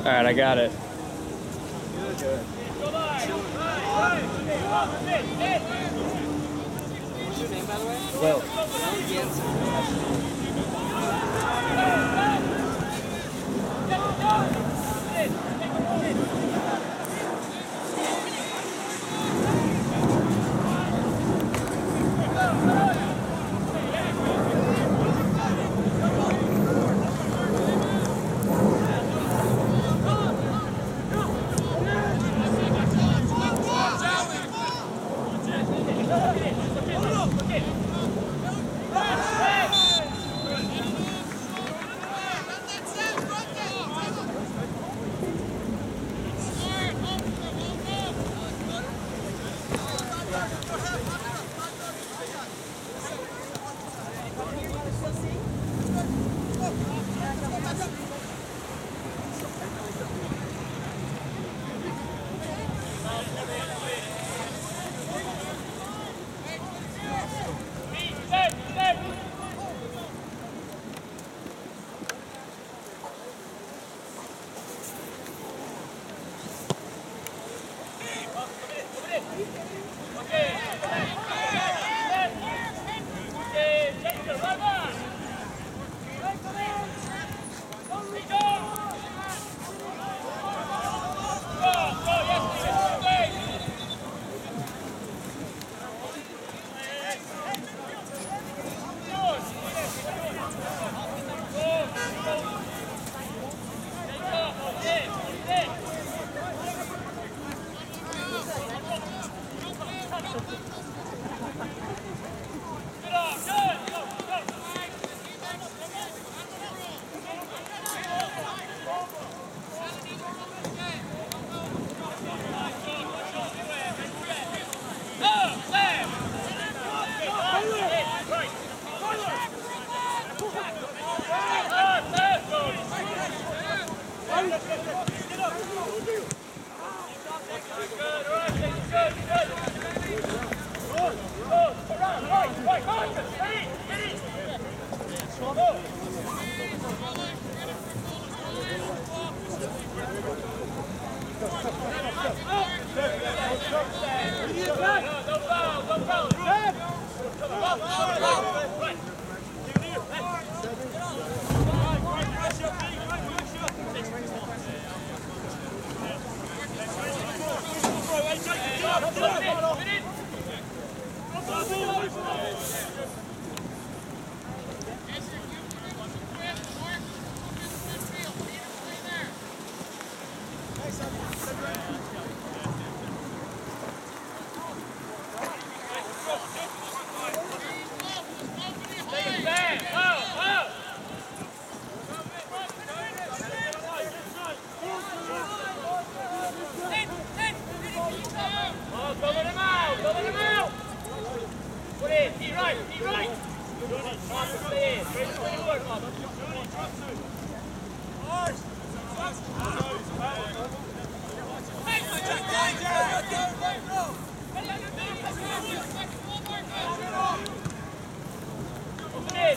All right, I got it. Will Jensen.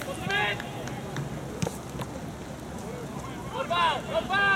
Right, right,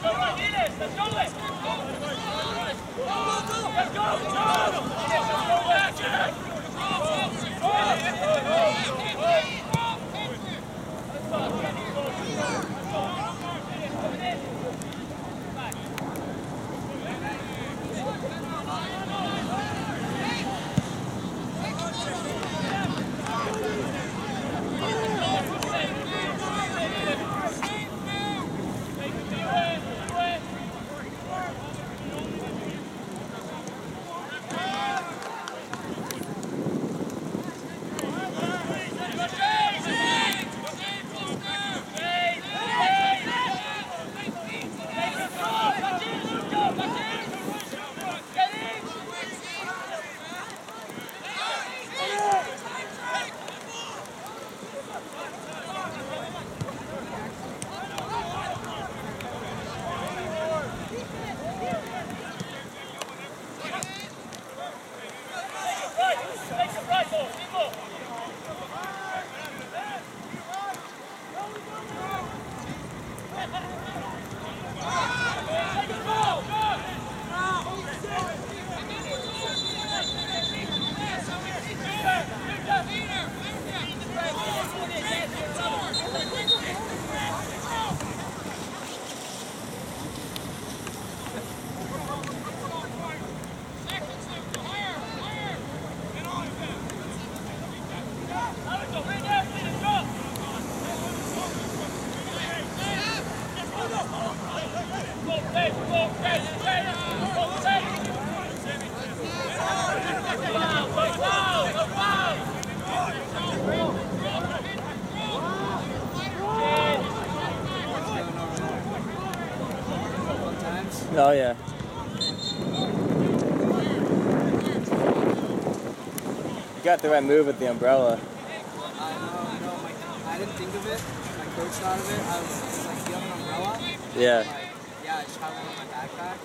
Let's go! Oh yeah. You got the right move with the umbrella. I know, no, like, I didn't think of it. My coach thought of it. I was just like, do you have an umbrella? Yeah. Like, yeah, I just have one in my backpack.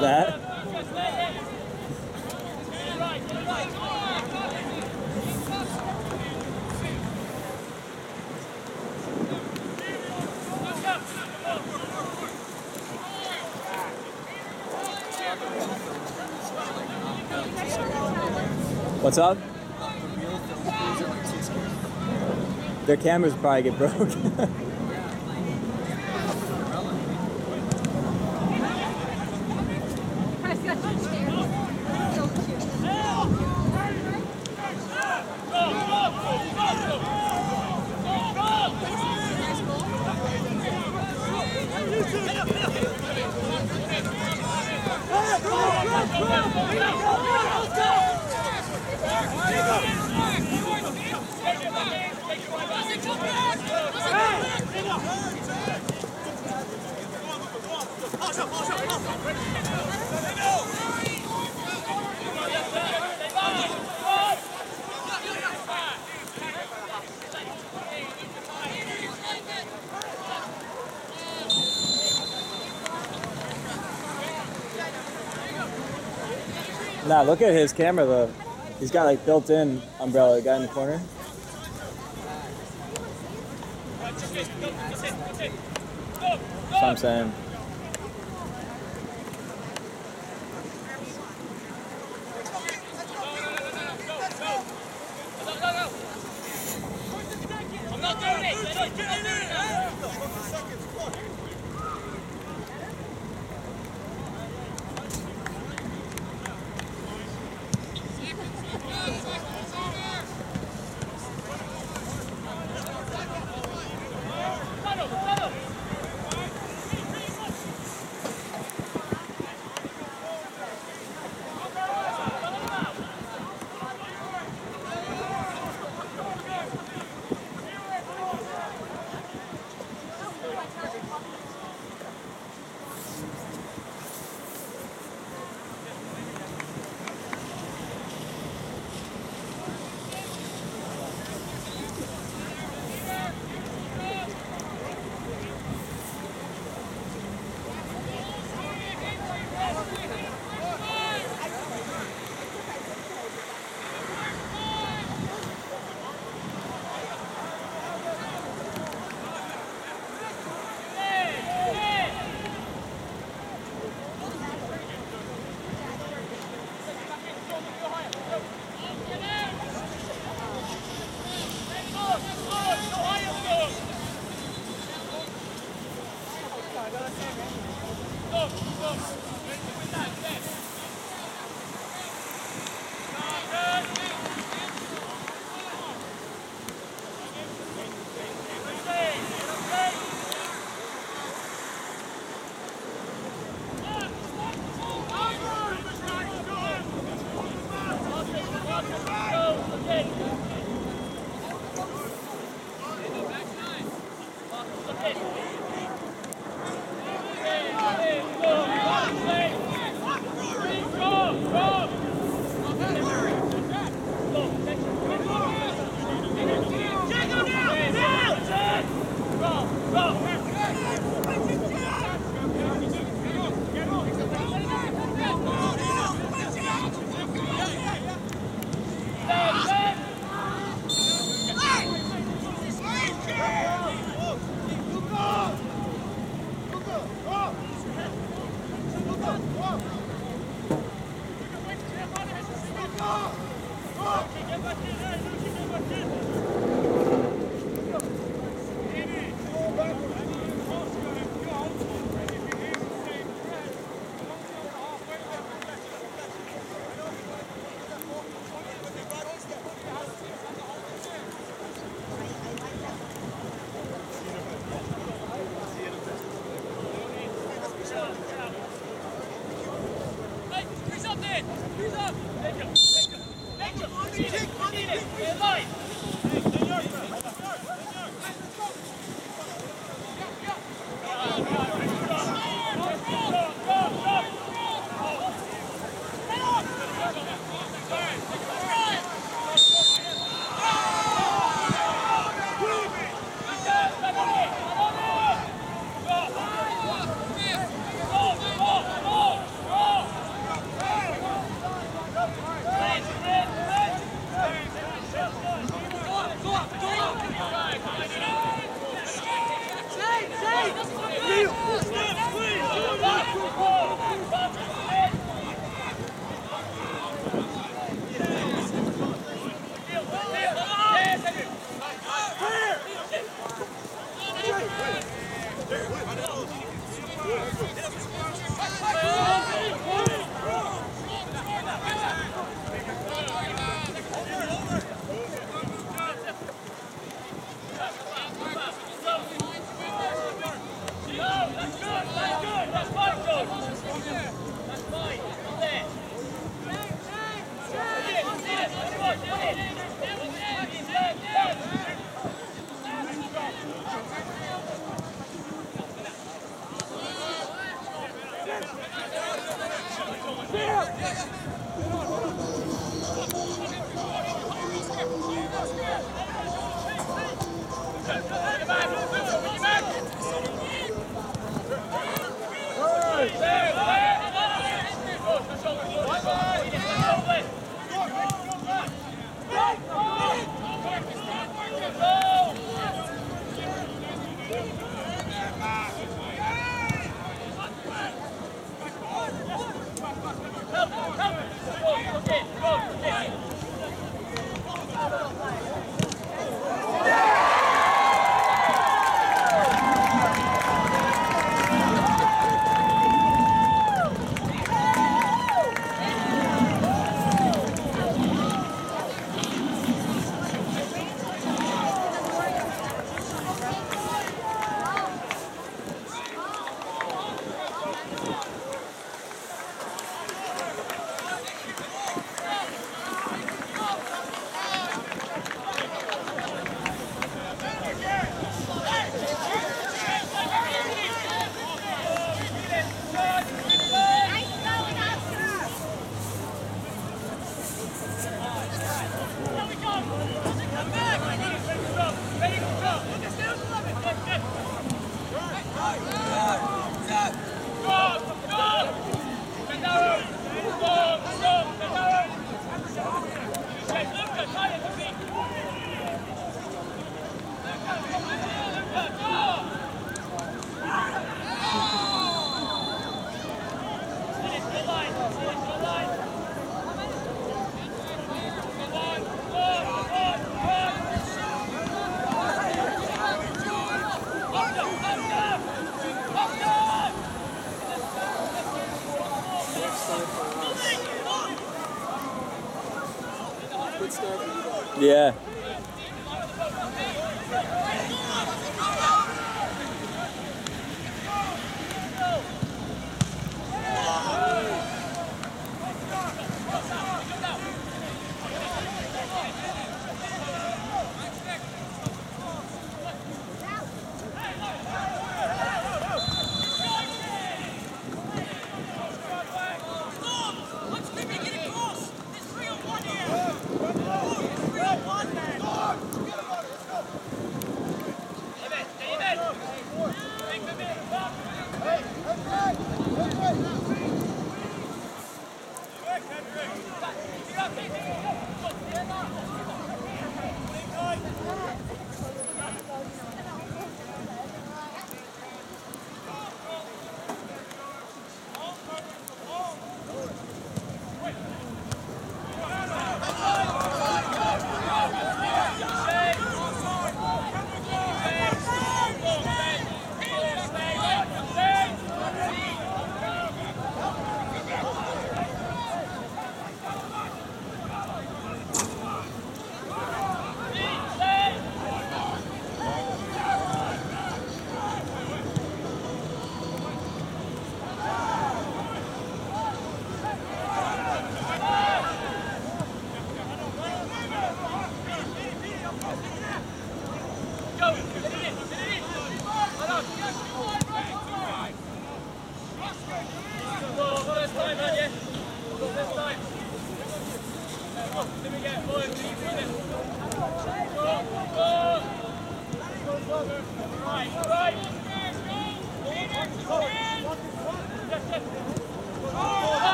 That? What's up? Their cameras probably get broke. nah, look at his camera though. He's got like built-in umbrella. The guy in the corner. That's what I'm saying.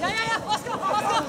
Ja, ja, ja, Oscar, Oscar!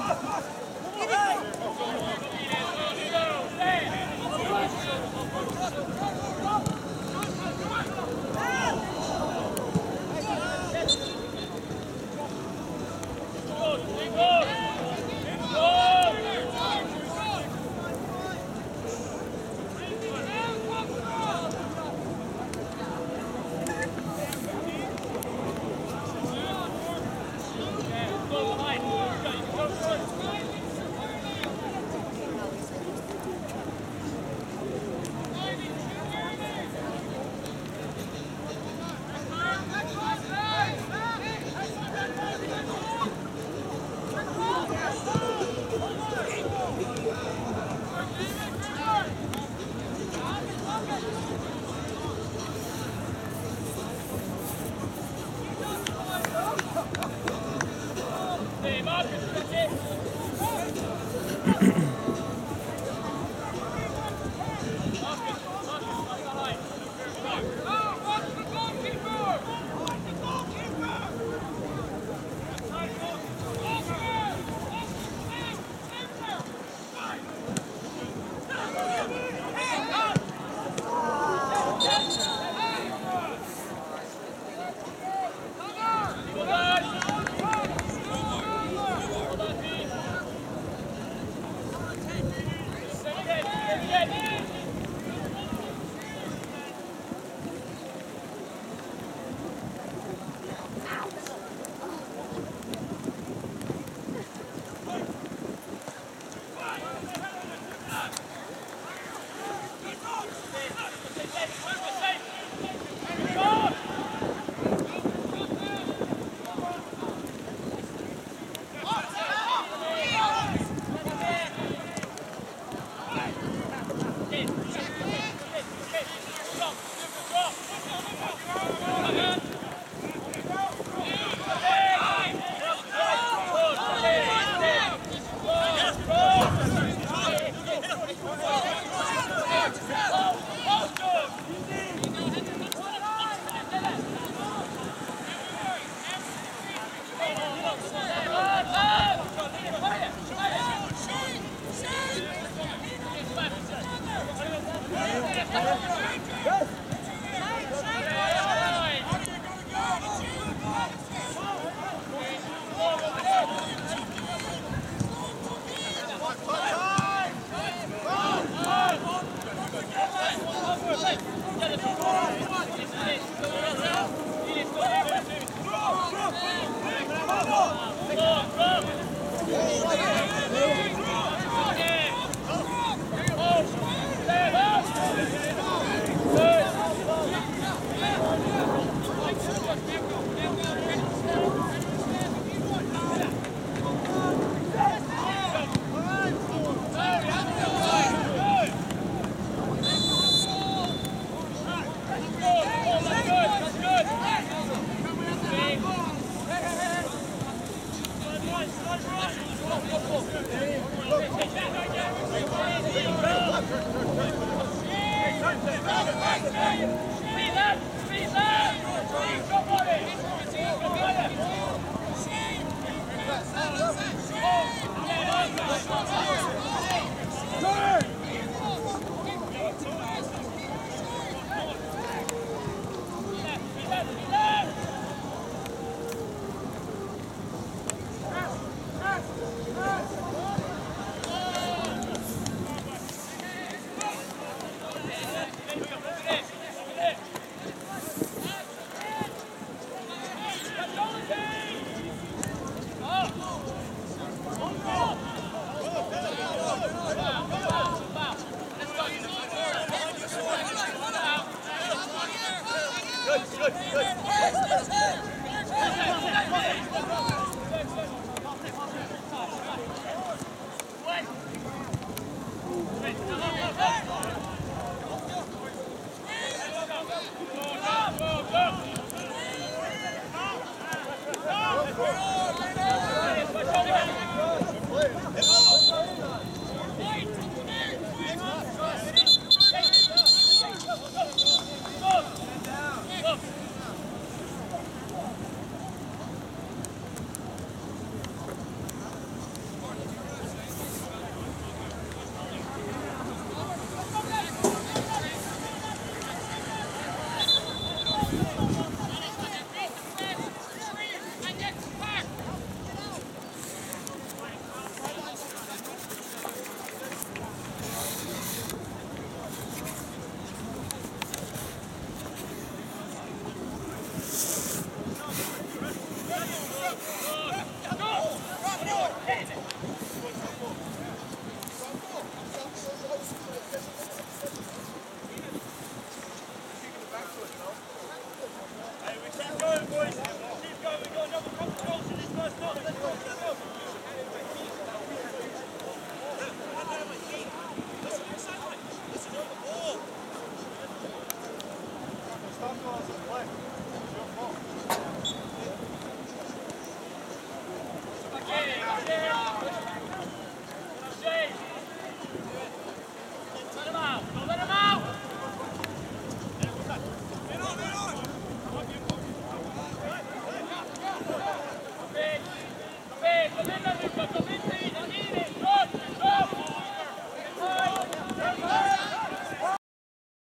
Go,